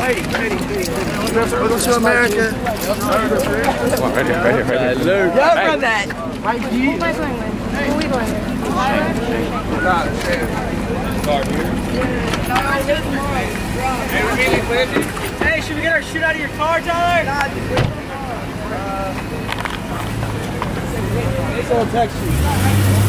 Welcome to America. Come on, right here, right here, right here. Yeah, Hey. from that. Who am I going with? Who are we going with? Hey, should we get our shit out of your car, Tyler? Someone text you.